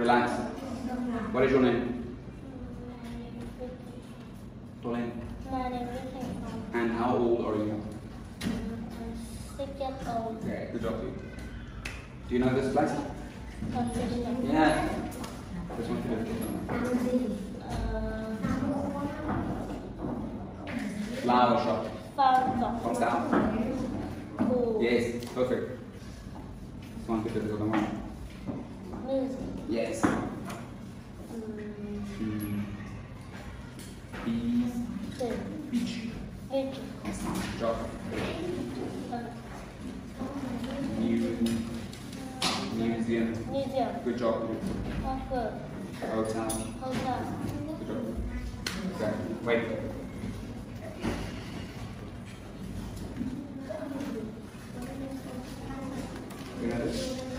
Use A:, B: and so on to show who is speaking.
A: Relax. What is your name?
B: Name
A: And how old are you?
B: Six years old.
A: Okay, good job, you. Do you know this place? Yeah. This one.
B: Uh,
A: Flower shop. From south.
B: Cool.
A: Yes, perfect. This one could be the other one.
B: Music.
A: Yes.
B: Mm.
A: Bees. Beach. Beach. Job. Museum.
B: Museum.
A: Good job.
B: Good.
A: Hotel.
B: Hotel.
A: Good job. Okay. Wait. You?